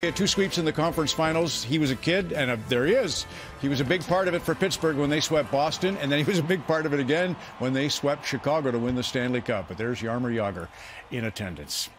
He had two sweeps in the conference finals. He was a kid, and a, there he is. He was a big part of it for Pittsburgh when they swept Boston, and then he was a big part of it again when they swept Chicago to win the Stanley Cup. But there's Jaromir Jagr in attendance.